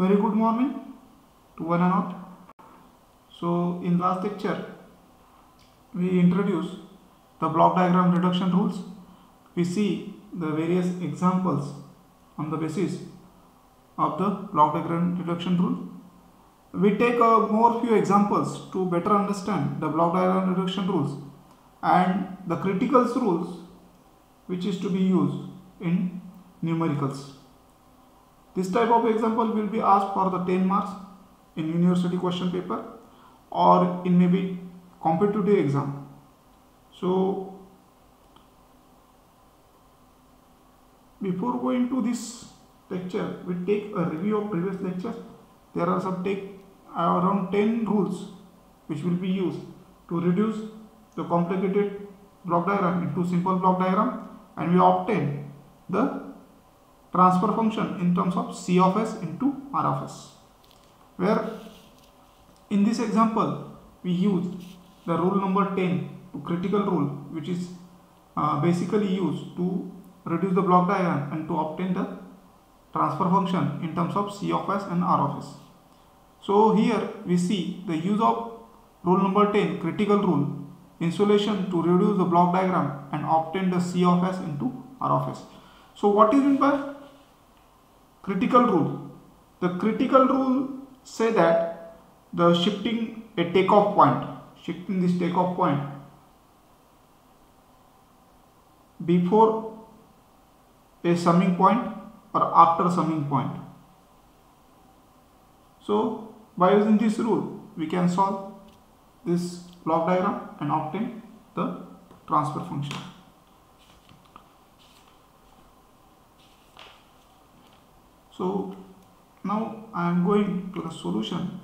Very good morning to one and all. So in last lecture we introduce the block diagram reduction rules. We see the various examples on the basis of the block diagram reduction rule. We take a more few examples to better understand the block diagram reduction rules and the criticals rules which is to be used in numericals. This type of example will be asked for the 10 marks in university question paper or in maybe competitive exam. So before going to this lecture, we take a review of previous lectures. There are some take around 10 rules which will be used to reduce the complicated block diagram into simple block diagram and we obtain the transfer function in terms of C of S into R of S where in this example we use the rule number 10 to critical rule which is uh, basically used to reduce the block diagram and to obtain the transfer function in terms of C of S and R of S. So here we see the use of rule number 10 critical rule insulation to reduce the block diagram and obtain the C of S into R of S. So what is meant by critical rule? The critical rule say that the shifting a takeoff point, shifting this takeoff point before a summing point or after summing point. So by using this rule we can solve this block diagram and obtain the transfer function. So now I am going to the solution.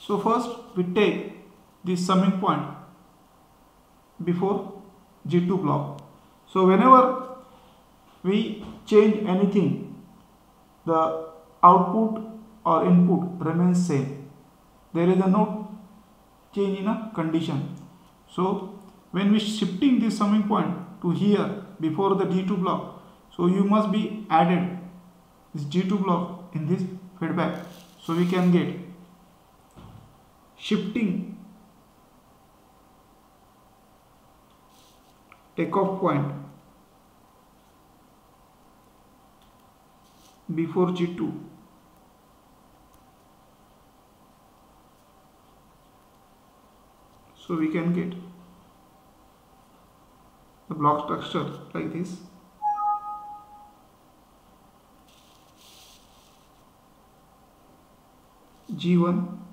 So first we take the summing point before G2 block. So whenever we change anything, the output or input remains same. There is a no change in a condition. So when we shifting this summing point to here before the G2 block, so you must be added this G2 block in this feedback. So we can get shifting takeoff point before G2 so we can get the block structure like this. G1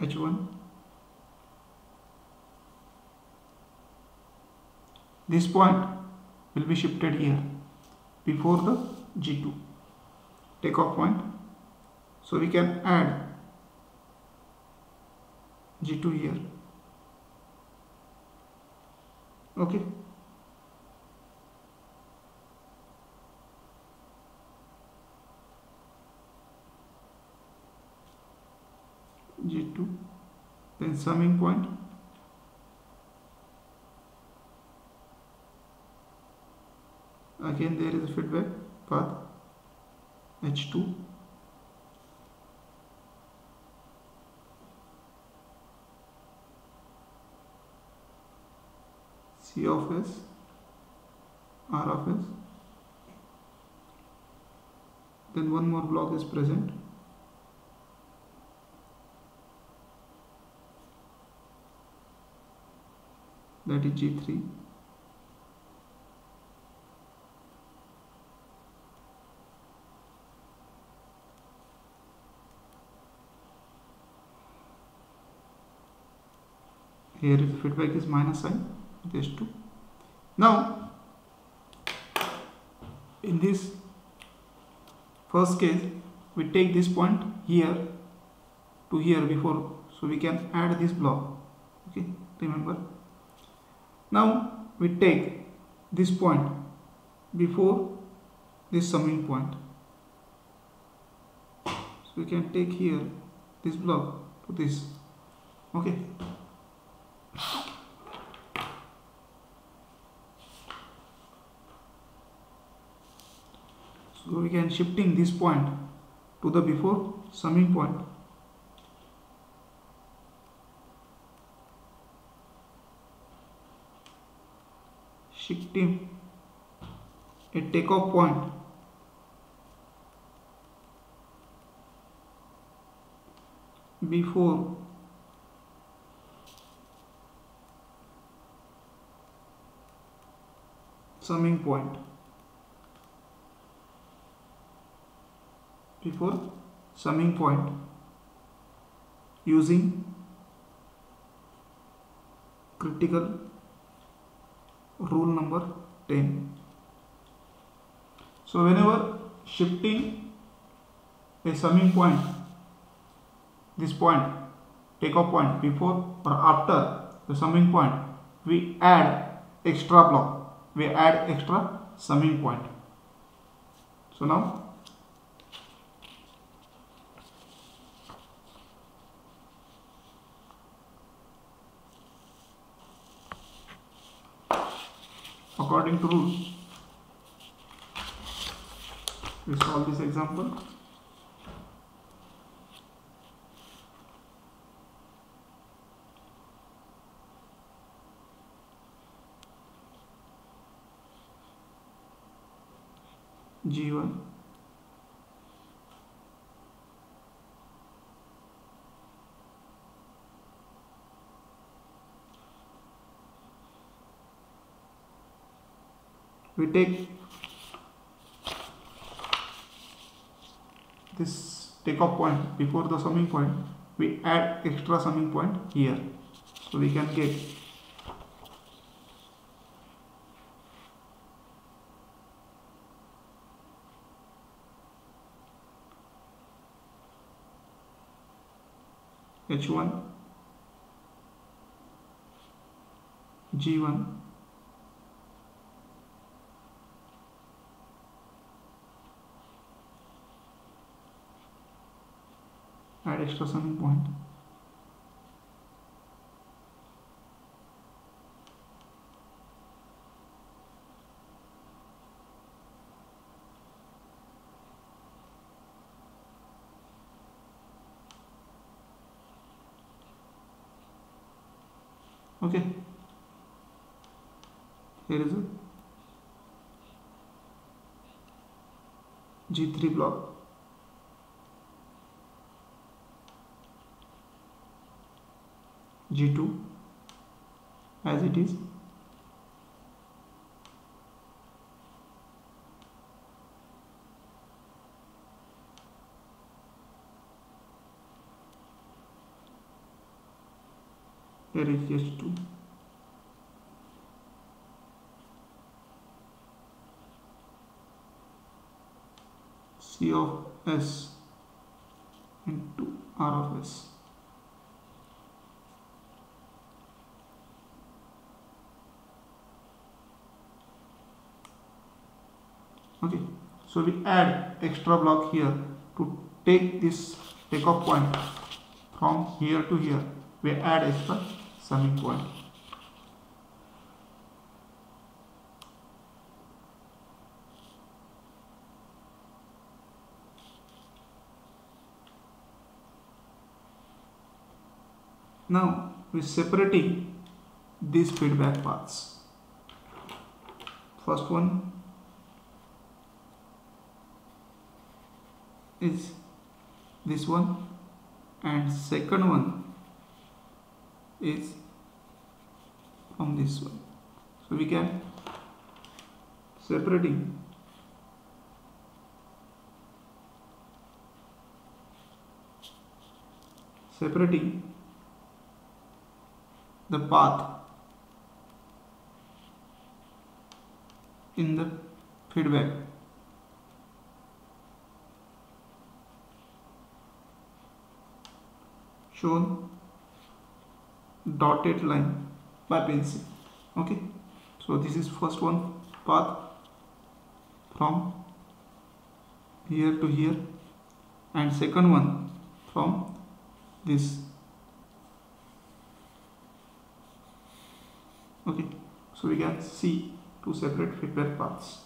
H1 this point will be shifted here before the G2 takeoff point. So we can add G2 here. Okay G2 then summing point. Again there is a feedback path. H2 C of S R of S. Then one more block is present that is G3 here the feedback is minus sign this 2 now in this first case we take this point here to here before so we can add this block. Okay remember now we take this point before this summing point. So we can take here this block to this. Okay. So we can shifting this point to the before summing point shifting a takeoff point before summing point. Before summing point. Using critical rule number 10 so whenever shifting a summing point this point takeoff point before or after the summing point we add extra block we add extra summing point. So now according to rule we solve this example. G1 we take this takeoff point before the summing point we add extra summing point here. So we can get h1 g1 add extra summing point okay here is it g3 block g2 as it is. Here is just 2 C of S into R of S okay so we add extra block here to take this takeoff point from here to here. We add extra summing point. Now we separating these feedback paths. First one is this one and second one is from this one. So we can separating. Separating the path in the feedback shown dotted line by pencil. Okay? So this is first one path from here to here and second one from this. Okay? So we can see two separate feedback paths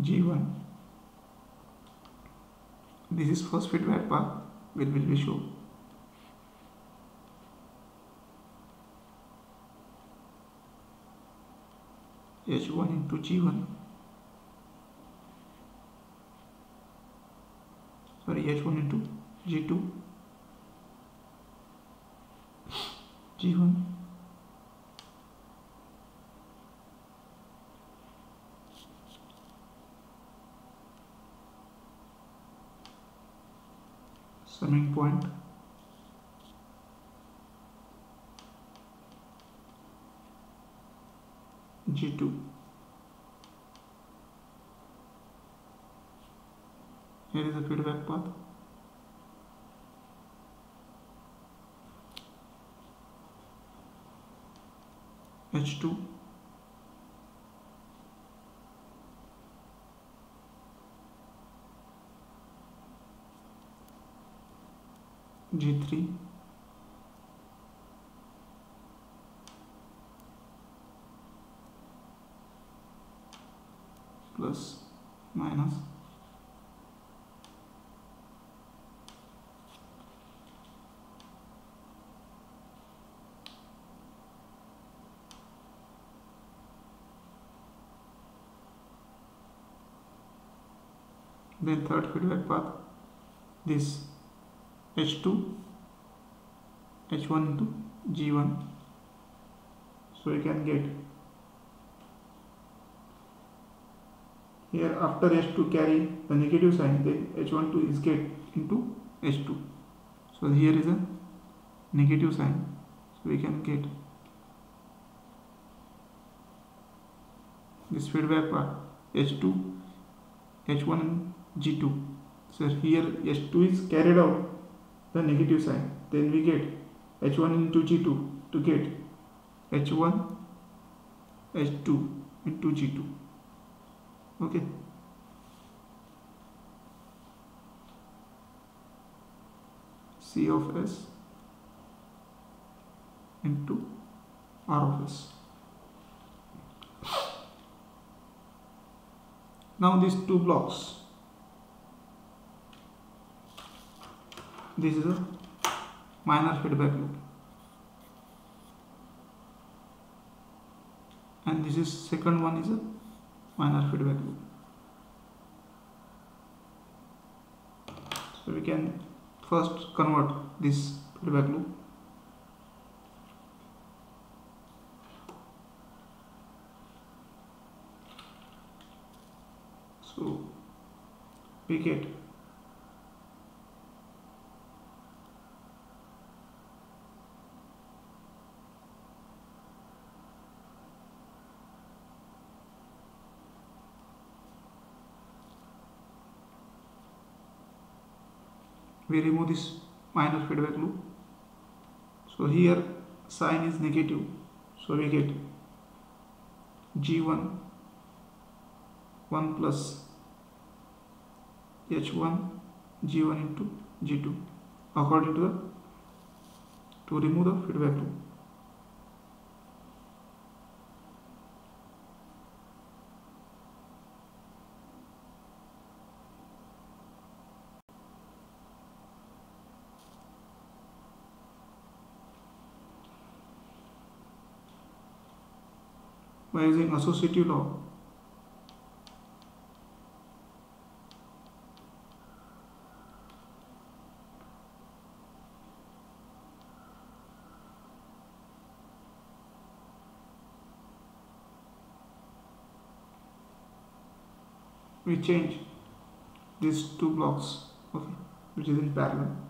G1 this is first feedback path which will be shown H1 into G1 sorry H1 into G2 G1 summing point. G2 here is the feedback path. H2 G3 plus minus. Then third feedback path this H2 H1 into G1 so we can get. Here after H2 carry the negative sign then H12 is get into H2 so here is a negative sign. So we can get. This feedback part H2 H1 and G2 so here H2 is carried out the negative sign. Then we get H1 into G2 to get H1 H2 into G2 okay. C of S into R of S. Now these two blocks this is a minor feedback loop. And this is second one is a minor feedback loop. So we can first convert this feedback loop. So we get we remove this minus feedback loop. So here sign is negative. So we get g1 1 plus h1 g1 into g2 according to the to remove the feedback loop by using associative law. We change these two blocks, okay, which is in parallel.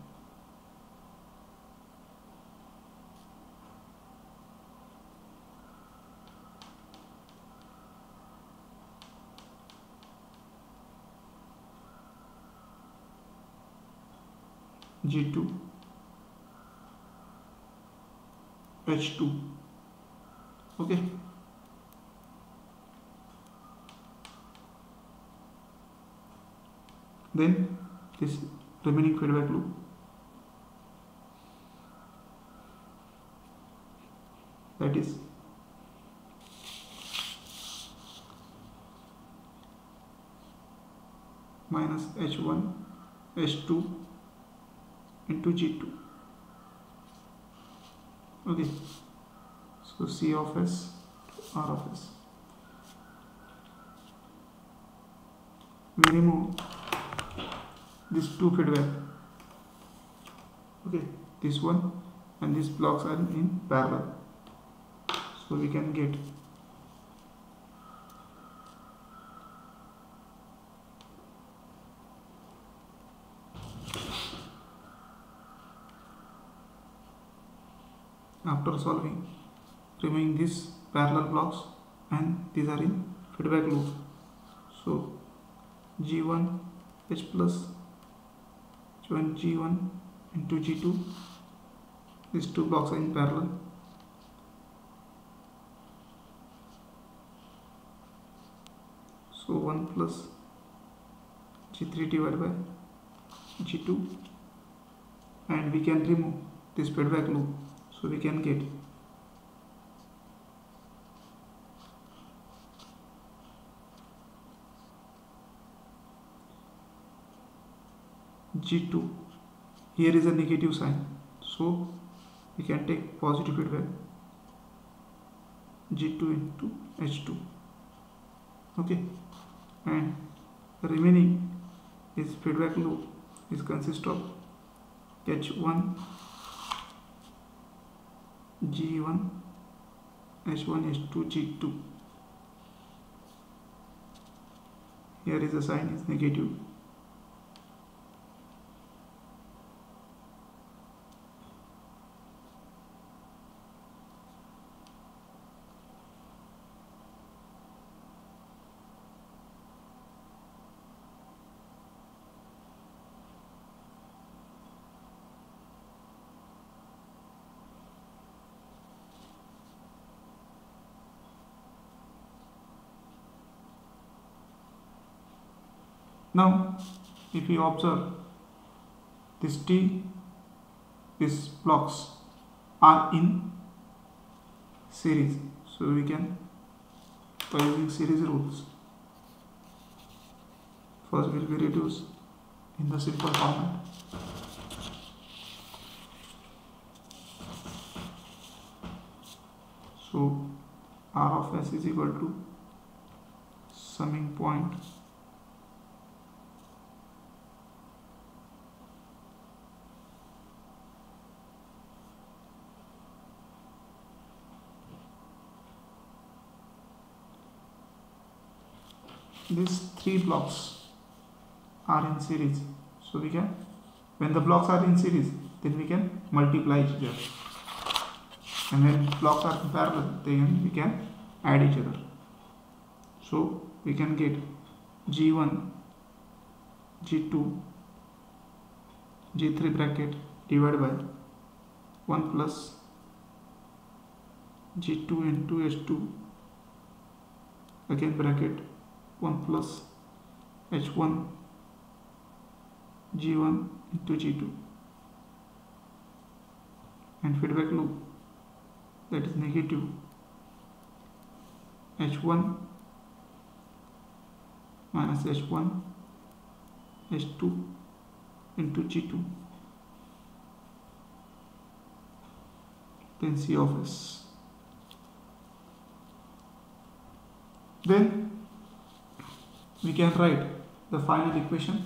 G2 H2 okay. Then this remaining feedback loop. That is minus h1 h2 into g2 okay. So c of s to r of s. We remove these two feedback okay. This one and these blocks are in parallel. So we can get after solving removing these parallel blocks and these are in feedback loop. So g1 h plus h1 g1 into g2 these two blocks are in parallel. So 1 plus g3 divided by g2 and we can remove this feedback loop so we can get. G2 here is a negative sign so we can take positive feedback. G2 into H2 okay. And the remaining is feedback loop is consist of H1 G1 H1 H2 G2 here is the sign is negative Now, if you observe this T, these blocks are in series, so we can by using series rules. First, will be reduced in the simple format. So, R of S is equal to summing point these three blocks are in series. So we can when the blocks are in series then we can multiply each other. And when blocks are parallel then we can add each other. So we can get g1 g2 g3 bracket divided by 1 plus g2 into h2 again bracket 1 plus h1 g1 into g2 and feedback loop that is negative h1 minus h1 h2 into g2 then c of s. Then we can write the final equation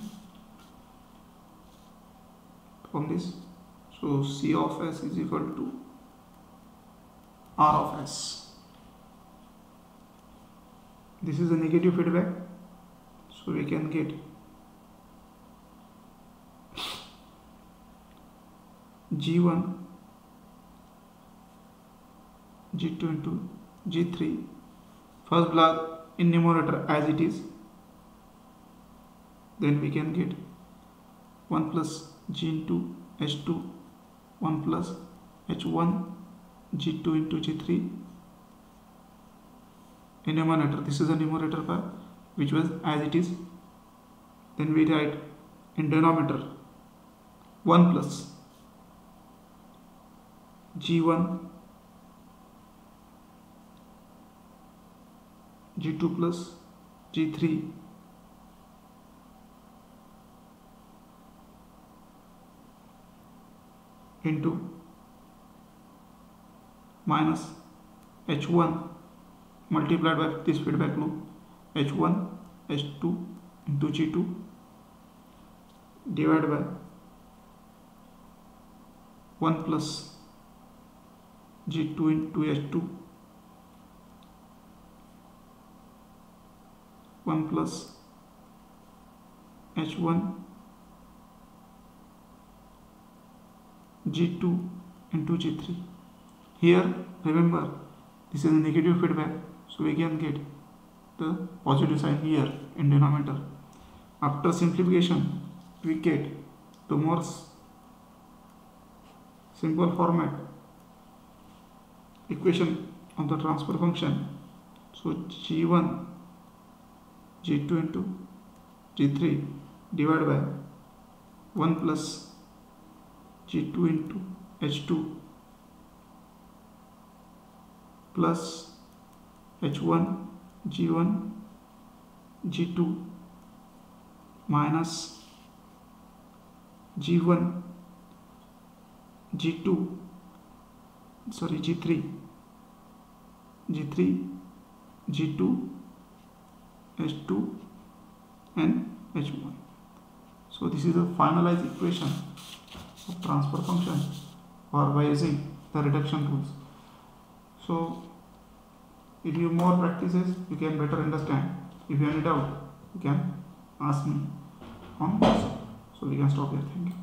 from this. So c of s is equal to r of s. This is a negative feedback. So we can get g1 g2 into g3 first block in numerator as it is then we can get 1 plus g into h2 1 plus h1 g2 into g3 in numerator this is a numerator part which was as it is. Then we write in denominator 1 plus g1 g2 plus g3 into minus h1 multiplied by this feedback loop h1 h2 into g2 divided by 1 plus g2 into h2 1 plus h1 g2 into g3 here remember this is negative feedback so we can get the positive sign here in denominator. After simplification we get the more simple format equation of the transfer function. So g1 g2 into g3 divided by 1 plus g2 into h2 plus h1 g1 g2 minus g1 g2 sorry g3 g3 g2 h2 and h1 so this is a finalized equation of transfer function or by using the reduction rules. So if you more practices you can better understand. If you have any doubt you can ask me on so we can stop here. Thank you